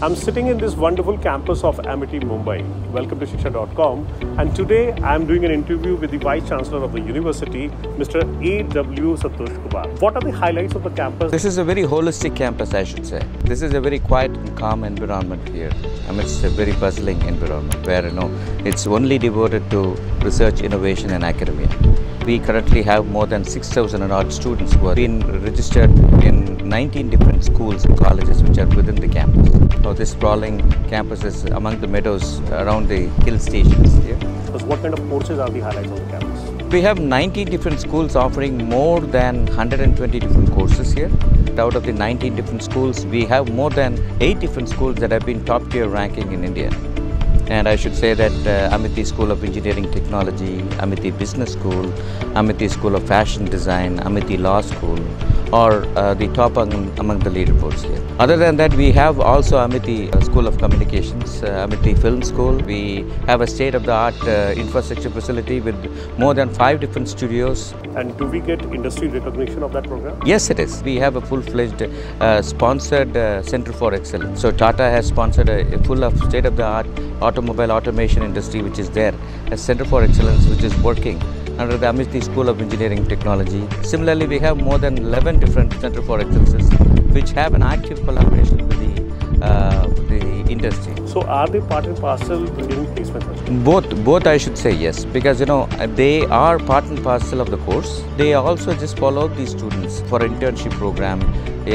I'm sitting in this wonderful campus of Amity Mumbai. Welcome to Shiksha.com. And today I'm doing an interview with the Vice Chancellor of the university, Mr. A.W. Santhosh Kumar. What are the highlights of the campus? This is a very holistic campus, I should say. This is a very quiet and calm environment here. I mean, it's a very bustling environment where, you know, it's only devoted to research, innovation and academia. We currently have more than 6,000 and odd students who have been registered in 19 different schools and colleges which are within the campus. So this sprawling campus is among the meadows around the hill stations here. So what kind of courses are the highlights on the campus? We have 90 different schools offering more than 120 different courses here. Out of the 19 different schools, we have more than 8 different schools that have been top tier ranking in India. And I should say that uh, Amity School of Engineering Technology, Amity Business School, Amity School of Fashion Design, Amity Law School are uh, the top among, among the leaderboards here. Other than that, we have also Amity uh, School of Communications, uh, Amity Film School. We have a state-of-the-art uh, infrastructure facility with more than five different studios. And do we get industry recognition of that program? Yes, it is. We have a full-fledged uh, sponsored uh, Center for Excellence. So Tata has sponsored a, a full of state-of-the-art automobile automation industry which is there, a Center for Excellence which is working under the Amity School of Engineering Technology. Similarly, we have more than 11 different Center for Excellences which have an active collaboration with the, uh, the industry. So are they part and parcel during placement? Both, both I should say yes, because you know they are part and parcel of the course. They also just follow these students for internship program,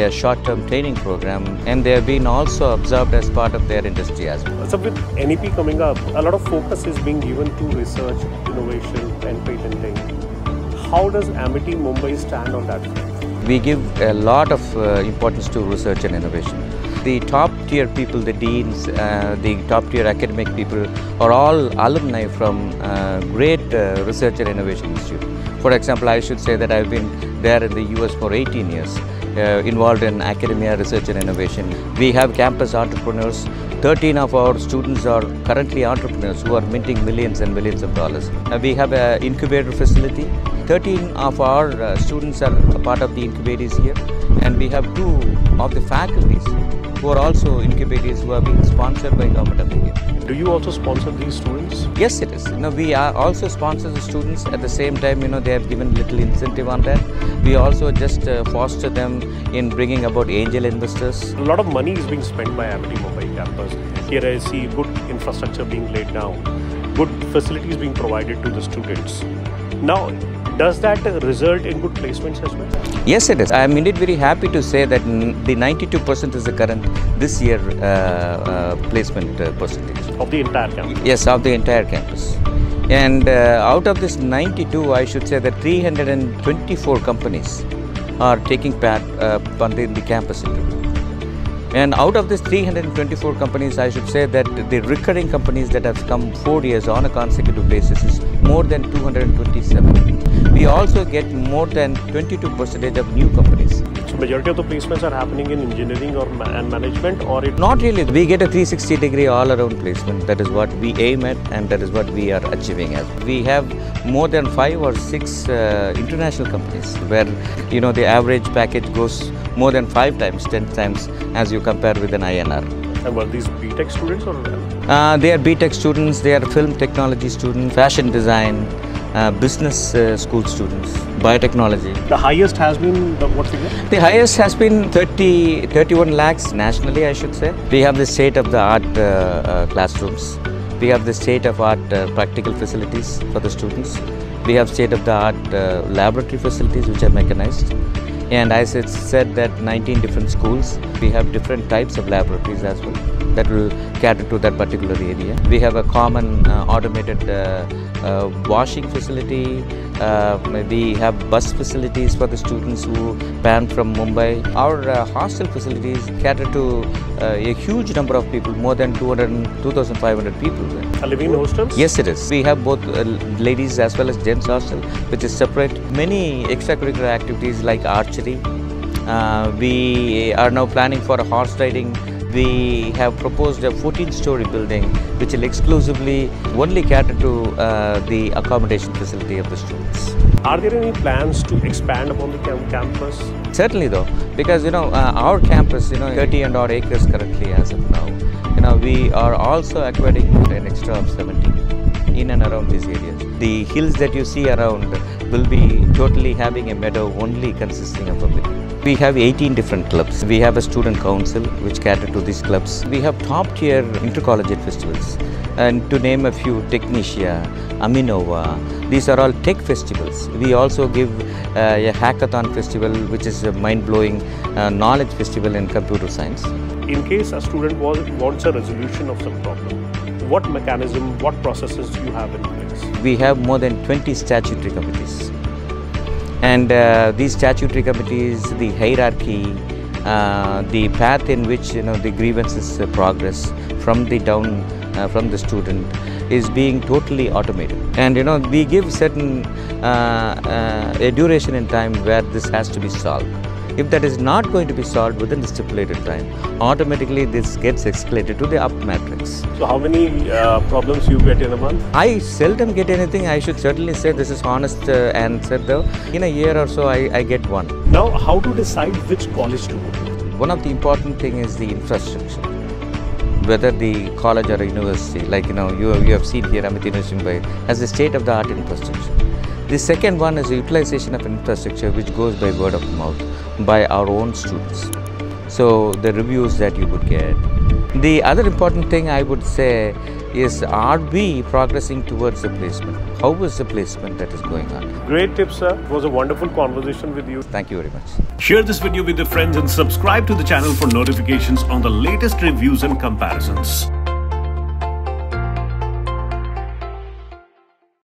a short-term training program, and they have been also observed as part of their industry as well. So with NEP coming up, a lot of focus is being given to research, innovation and patenting. How does Amity Mumbai stand on that front? We give a lot of uh, importance to research and innovation. The top tier people, the deans, uh, the top tier academic people are all alumni from uh, great uh, research and innovation institute. For example, I should say that I've been there in the US for 18 years, involved in academia, research and innovation. We have campus entrepreneurs. 13 of our students are currently entrepreneurs who are minting millions and millions of dollars. Uh, we have an incubator facility 13 of our uh, students are part of the incubators here and we have two of the faculties who are also incubators who are being sponsored by government of India. Do you also sponsor these students? Yes, it is. You know, we are also sponsor the students. At the same time, you know, they have given little incentive on that. We also just uh, foster them in bringing about angel investors. A lot of money is being spent by Amity Mumbai campus. Here I see good infrastructure being laid down, good facilities being provided to the students. Now, does that result in good placements as well? Yes, it is. I am indeed very happy to say that the 92% is the current this year uh, uh, placement uh, percentage. Of the entire campus. Yes, of the entire campus. And uh, out of this 92, I should say that 324 companies are taking part uh, on the, the campus interview. And out of these 324 companies, I should say that the recurring companies that have come four years on a consecutive basis is more than 227. We also get more than 22 percentage of new companies. So majority of the placements are happening in engineering or ma- and management or it Not really. We get a 360 degree all around placement. That is what we aim at and that is what we are achieving as. We have more than five or six uh, international companies where you know the average package goes more than five times, ten times as you compare with an INR. and were these BTech students or Uh, they are BTech students, they are film technology students, fashion design, uh, business uh, school students, biotechnology. the highest has been the what figure? The highest has been 30, 31 lakhs nationally, I should say. We have the state of the art uh, uh, classrooms. We have the state of art uh, practical facilities for the students. We have state of the art uh, laboratory facilities which are mechanized. And as it's said that 19 different schools, we have different types of laboratories as well that will cater to that particular area. We have a common uh, automated uh, uh, washing facility. Uh, we have bus facilities for the students who ban from Mumbai. Our uh, hostel facilities cater to uh, a huge number of people, more than 200, 2,500 people. there. A living hostels? Yes, it is. We have both uh, ladies as well as gents hostel, which is separate. Many extracurricular activities like archery. Uh, we are now planning for a horse riding. We have proposed a 14-story building, which will exclusively only cater to uh, the accommodation facility of the students. Are there any plans to expand upon the cam- campus? Certainly, though, because you know uh, our campus, you know, 30 and odd acres currently as of now. You know, we are also acquiring an extra of 70 in and around these areas. The hills that you see around will be totally having a meadow only consisting of a meadow. We have 18 different clubs. We have a student council which cater to these clubs. We have top tier intercollegiate festivals. And to name a few, Technicia, Aminova, these are all tech festivals. We also give uh, a hackathon festival which is a mind-blowing uh, knowledge festival in computer science. In case a student wants a resolution of some problem, what mechanism, what processes do you have in place? We have more than 20 statutory committees and uh, these statutory committees, the hierarchy, uh, the path in which you know the grievances uh, progress from the down uh, from the student is being totally automated. And you know we give certain uh, uh, a duration in time where this has to be solved. If that is not going to be solved within the stipulated time, automatically this gets escalated to the up matrix. So, how many uh, problems you get in a month? I seldom get anything. I should certainly say this is honest uh, answer though. In a year or so, I, I get one. Now, how to decide which college to go to? One of the important thing is the infrastructure. Whether the college or a university, like you know, you, you have seen here Amity University Mumbai has a state-of-the-art infrastructure. The second one is the utilization of infrastructure which goes by word of mouth by our own students. So the reviews that you would get. The other important thing I would say is are we progressing towards the placement? How is the placement that is going on? Great tips, sir. It was a wonderful conversation with you. Thank you very much. Share this video with your friends and subscribe to the channel for notifications on the latest reviews and comparisons.